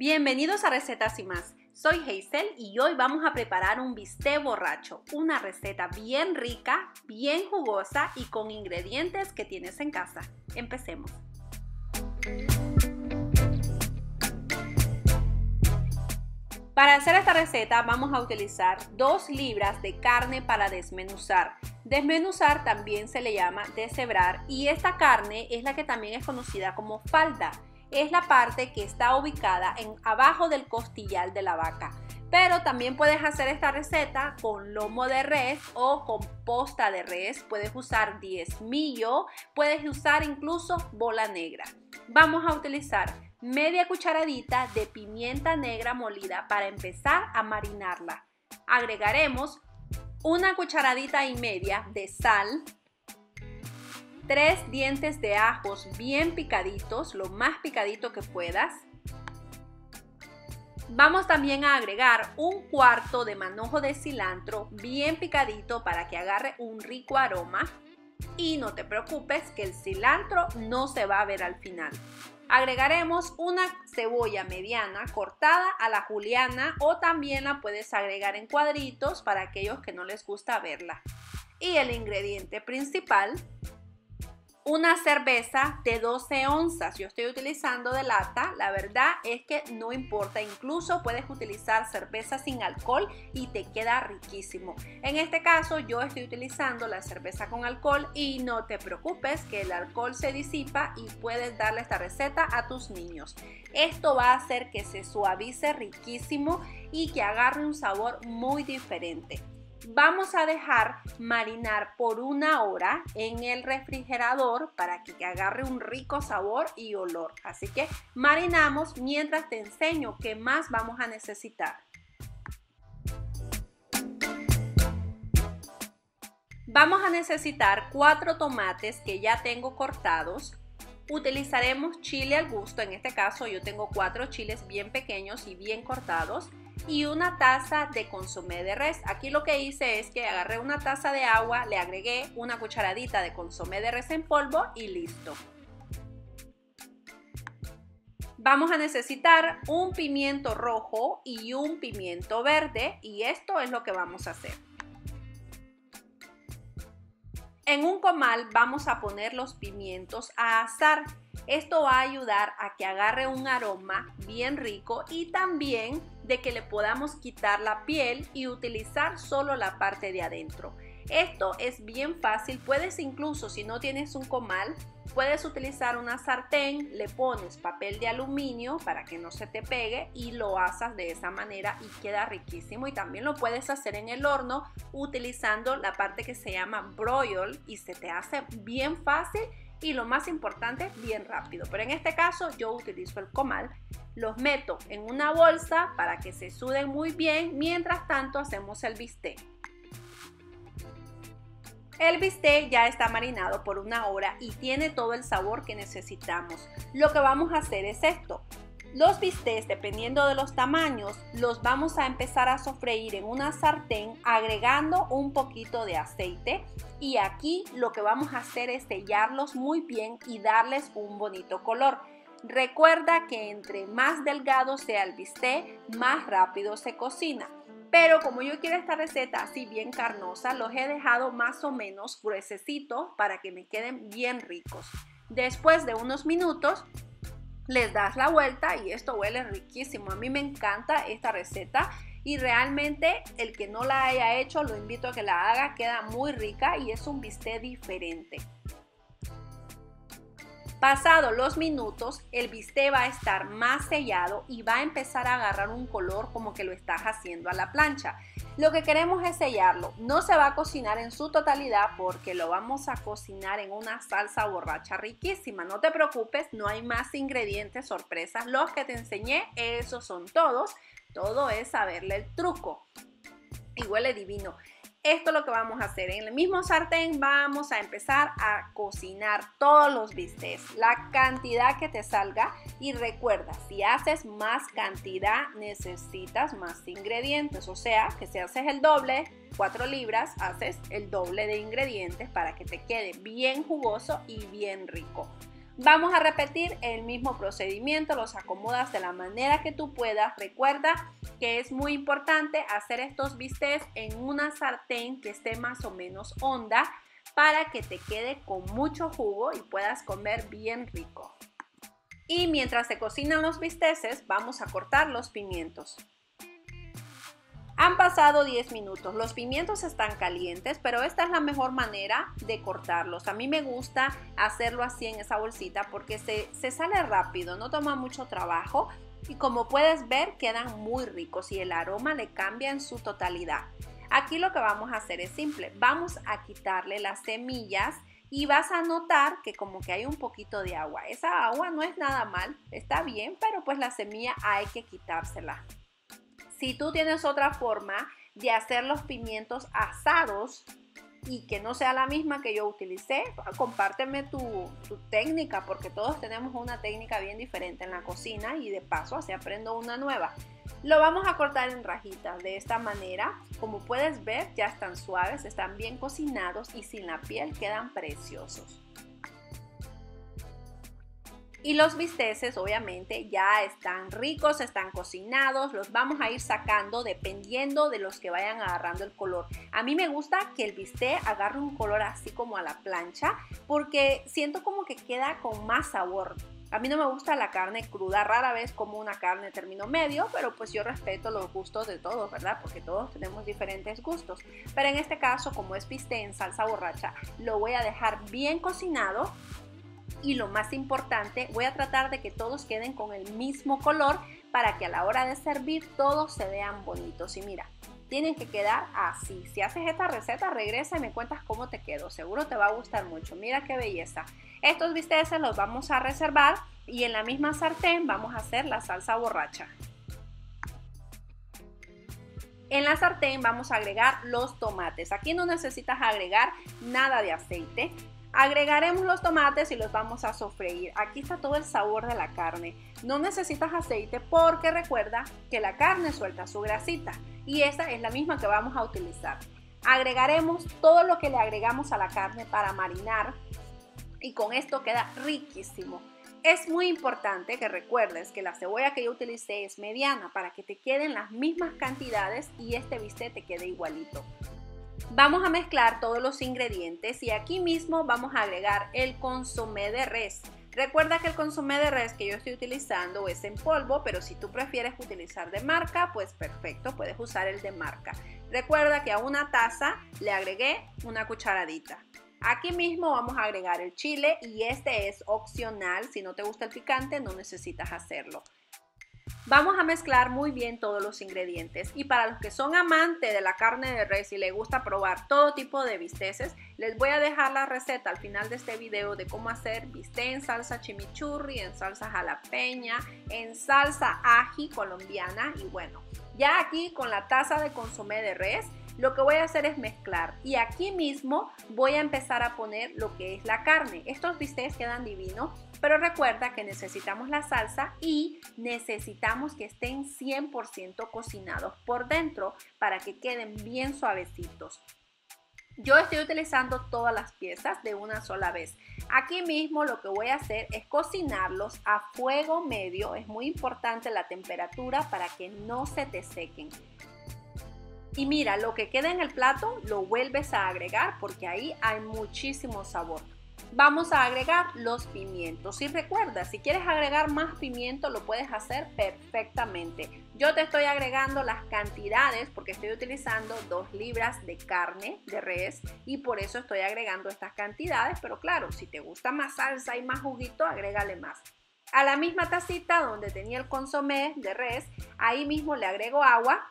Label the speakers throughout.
Speaker 1: Bienvenidos a Recetas y más. Soy Hazel y hoy vamos a preparar un bistec borracho, una receta bien rica, bien jugosa y con ingredientes que tienes en casa. Empecemos. Para hacer esta receta vamos a utilizar 2 libras de carne para desmenuzar. Desmenuzar también se le llama deshebrar y esta carne es la que también es conocida como falda es la parte que está ubicada en abajo del costillal de la vaca. Pero también puedes hacer esta receta con lomo de res o con posta de res. Puedes usar diezmillo, puedes usar incluso bola negra. Vamos a utilizar media cucharadita de pimienta negra molida para empezar a marinarla. Agregaremos una cucharadita y media de sal, tres dientes de ajos bien picaditos, lo más picadito que puedas. Vamos también a agregar un cuarto de manojo de cilantro bien picadito para que agarre un rico aroma. Y no te preocupes que el cilantro no se va a ver al final. Agregaremos una cebolla mediana cortada a la juliana o también la puedes agregar en cuadritos para aquellos que no les gusta verla. Y el ingrediente principal una cerveza de 12 onzas. Yo estoy utilizando de lata. La verdad es que no importa. Incluso puedes utilizar cerveza sin alcohol y te queda riquísimo. En este caso yo estoy utilizando la cerveza con alcohol y no te preocupes que el alcohol se disipa y puedes darle esta receta a tus niños. Esto va a hacer que se suavice riquísimo y que agarre un sabor muy diferente vamos a dejar marinar por una hora en el refrigerador para que agarre un rico sabor y olor. Así que marinamos mientras te enseño qué más vamos a necesitar. Vamos a necesitar cuatro tomates que ya tengo cortados. Utilizaremos chile al gusto, en este caso yo tengo cuatro chiles bien pequeños y bien cortados y una taza de consomé de res. Aquí lo que hice es que agarré una taza de agua, le agregué una cucharadita de consomé de res en polvo y listo. Vamos a necesitar un pimiento rojo y un pimiento verde y esto es lo que vamos a hacer. En un comal vamos a poner los pimientos a asar. Esto va a ayudar a que agarre un aroma bien rico y también de que le podamos quitar la piel y utilizar solo la parte de adentro. Esto es bien fácil, puedes incluso si no tienes un comal, puedes utilizar una sartén, le pones papel de aluminio para que no se te pegue y lo asas de esa manera y queda riquísimo y también lo puedes hacer en el horno utilizando la parte que se llama broil y se te hace bien fácil y lo más importante, bien rápido. Pero en este caso yo utilizo el comal. Los meto en una bolsa para que se suden muy bien. Mientras tanto hacemos el bistec. El bistec ya está marinado por una hora y tiene todo el sabor que necesitamos. Lo que vamos a hacer es esto. Los bistecs, dependiendo de los tamaños, los vamos a empezar a sofreír en una sartén agregando un poquito de aceite. Y aquí lo que vamos a hacer es sellarlos muy bien y darles un bonito color. Recuerda que entre más delgado sea el bistec, más rápido se cocina. Pero como yo quiero esta receta así bien carnosa, los he dejado más o menos gruesecitos para que me queden bien ricos. Después de unos minutos les das la vuelta y esto huele riquísimo. A mí me encanta esta receta y realmente el que no la haya hecho lo invito a que la haga. Queda muy rica y es un bistec diferente. Pasado los minutos, el bistec va a estar más sellado y va a empezar a agarrar un color como que lo estás haciendo a la plancha. Lo que queremos es sellarlo. No se va a cocinar en su totalidad porque lo vamos a cocinar en una salsa borracha riquísima. No te preocupes, no hay más ingredientes sorpresas. Los que te enseñé, esos son todos. Todo es saberle el truco. Y huele divino. Esto es lo que vamos a hacer. En el mismo sartén vamos a empezar a cocinar todos los bistecs, la cantidad que te salga. Y recuerda, si haces más cantidad, necesitas más ingredientes. O sea, que si haces el doble, 4 libras, haces el doble de ingredientes para que te quede bien jugoso y bien rico. Vamos a repetir el mismo procedimiento, los acomodas de la manera que tú puedas. Recuerda que es muy importante hacer estos bistecs en una sartén que esté más o menos honda para que te quede con mucho jugo y puedas comer bien rico. Y mientras se cocinan los bisteces, vamos a cortar los pimientos. Han pasado 10 minutos, los pimientos están calientes, pero esta es la mejor manera de cortarlos. A mí me gusta hacerlo así en esa bolsita porque se, se sale rápido, no toma mucho trabajo y como puedes ver quedan muy ricos y el aroma le cambia en su totalidad. Aquí lo que vamos a hacer es simple, vamos a quitarle las semillas y vas a notar que como que hay un poquito de agua. Esa agua no es nada mal, está bien, pero pues la semilla hay que quitársela. Si tú tienes otra forma de hacer los pimientos asados y que no sea la misma que yo utilicé, compárteme tu, técnica porque todos tenemos una técnica bien diferente en la cocina y de paso así aprendo una nueva. Lo vamos a cortar en rajitas de esta manera. Como puedes ver ya están suaves, están bien cocinados y sin la piel quedan preciosos. Y los bisteces obviamente ya están ricos, están cocinados, los vamos a ir sacando dependiendo de los que vayan agarrando el color. A mí me gusta que el bistec agarre un color así como a la plancha porque siento como que queda con más sabor. A mí no me gusta la carne cruda, rara vez como una carne término medio, pero pues yo respeto los gustos de todos, ¿verdad? Porque todos tenemos diferentes gustos. Pero en este caso, como es bistec en salsa borracha, lo voy a dejar bien cocinado y lo más importante, voy a tratar de que todos queden con el mismo color para que a la hora de servir todos se vean bonitos. Y mira, tienen que quedar así. Si haces esta receta, regresa y me cuentas cómo te quedó. Seguro te va a gustar mucho. Mira qué belleza. Estos bisteces los vamos a reservar y en la misma sartén vamos a hacer la salsa borracha. En la sartén vamos a agregar los tomates. Aquí no necesitas agregar nada de aceite. Agregaremos los tomates y los vamos a sofreír. Aquí está todo el sabor de la carne. No necesitas aceite porque recuerda que la carne suelta su grasita y esta es la misma que vamos a utilizar. Agregaremos todo lo que le agregamos a la carne para marinar y con esto queda riquísimo. Es muy importante que recuerdes que la cebolla que yo utilicé es mediana para que te queden las mismas cantidades y este bistec te quede igualito. Vamos a mezclar todos los ingredientes y aquí mismo vamos a agregar el consomé de res. Recuerda que el consomé de res que yo estoy utilizando es en polvo, pero si tú prefieres utilizar de marca, pues perfecto, puedes usar el de marca. Recuerda que a una taza le agregué una cucharadita. Aquí mismo vamos a agregar el chile y este es opcional, si no te gusta el picante no necesitas hacerlo. Vamos a mezclar muy bien todos los ingredientes. Y para los que son amantes de la carne de res y les gusta probar todo tipo de bisteces, les voy a dejar la receta al final de este video de cómo hacer bistec en salsa chimichurri, en salsa jalapeña, en salsa ají colombiana. Y bueno, ya aquí con la taza de consomé de res lo que voy a hacer es mezclar y aquí mismo voy a empezar a poner lo que es la carne. Estos bistecs quedan divinos, pero recuerda que necesitamos la salsa y necesitamos que estén 100% cocinados por dentro para que queden bien suavecitos. Yo estoy utilizando todas las piezas de una sola vez. Aquí mismo lo que voy a hacer es cocinarlos a fuego medio. Es muy importante la temperatura para que no se te sequen. Y mira, lo que queda en el plato lo vuelves a agregar porque ahí hay muchísimo sabor. Vamos a agregar los pimientos. Y recuerda, si quieres agregar más pimiento lo puedes hacer perfectamente. Yo te estoy agregando las cantidades porque estoy utilizando 2 libras de carne de res y por eso estoy agregando estas cantidades. Pero claro, si te gusta más salsa y más juguito, agrégale más. A la misma tacita donde tenía el consomé de res, ahí mismo le agrego agua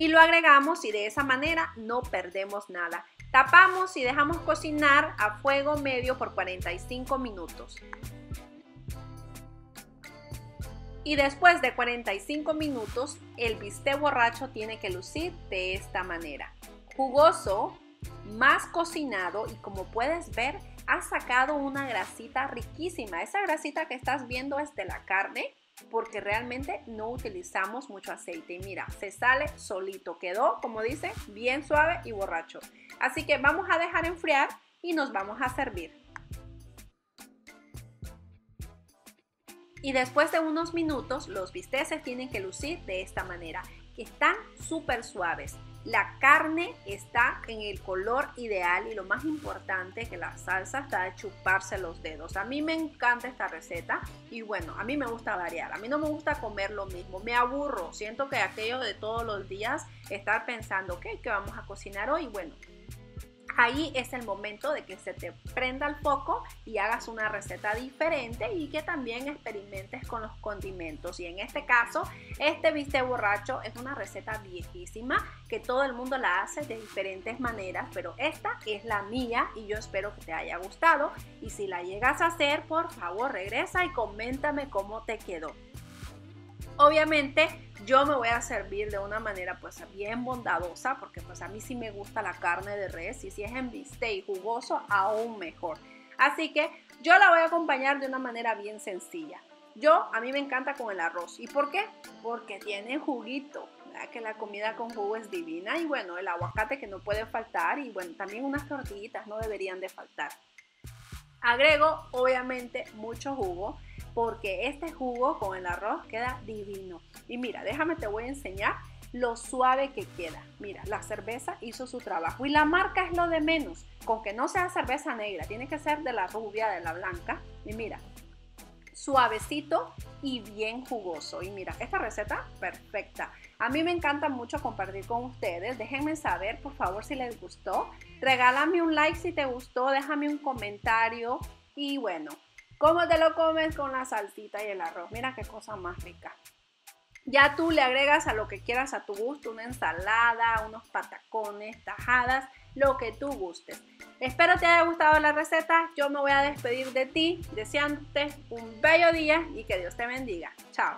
Speaker 1: y lo agregamos y de esa manera no perdemos nada. Tapamos y dejamos cocinar a fuego medio por 45 minutos. Y después de 45 minutos, el bistec borracho tiene que lucir de esta manera. Jugoso, más cocinado y como puedes ver, ha sacado una grasita riquísima. Esa grasita que estás viendo es de la carne porque realmente no utilizamos mucho aceite. Y mira, se sale solito, quedó, como dice, bien suave y borracho. Así que vamos a dejar enfriar y nos vamos a servir. Y después de unos minutos, los bisteces tienen que lucir de esta manera están súper suaves. La carne está en el color ideal y lo más importante que la salsa está de chuparse los dedos. A mí me encanta esta receta y bueno, a mí me gusta variar. A mí no me gusta comer lo mismo, me aburro. Siento que aquello de todos los días estar pensando, ok, ¿qué vamos a cocinar hoy? Bueno, ahí es el momento de que se te prenda el foco y hagas una receta diferente y que también experimentes con los condimentos. Y en este caso, este bistec borracho es una receta viejísima que todo el mundo la hace de diferentes maneras, pero esta es la mía y yo espero que te haya gustado. Y si la llegas a hacer, por favor regresa y coméntame cómo te quedó. Obviamente yo me voy a servir de una manera pues bien bondadosa porque pues a mí sí me gusta la carne de res y si es en bistec jugoso aún mejor. Así que yo la voy a acompañar de una manera bien sencilla. Yo, a mí me encanta con el arroz. ¿Y por qué? Porque tiene juguito. Que la comida con jugo es divina. Y bueno, el aguacate que no puede faltar. Y bueno, también unas tortillitas no deberían de faltar. Agrego, obviamente, mucho jugo porque este jugo con el arroz queda divino. Y mira, déjame te voy a enseñar lo suave que queda. Mira, la cerveza hizo su trabajo y la marca es lo de menos. Con que no sea cerveza negra, tiene que ser de la rubia, de la blanca. Y mira, suavecito y bien jugoso. Y mira, esta receta perfecta. A mí me encanta mucho compartir con ustedes. Déjenme saber, por favor, si les gustó. Regálame un like si te gustó, déjame un comentario. Y bueno, ¿Cómo te lo comes con la salsita y el arroz? Mira qué cosa más rica. Ya tú le agregas a lo que quieras a tu gusto, una ensalada, unos patacones, tajadas, lo que tú gustes. Espero te haya gustado la receta. Yo me voy a despedir de ti, deseándote un bello día y que Dios te bendiga. Chao.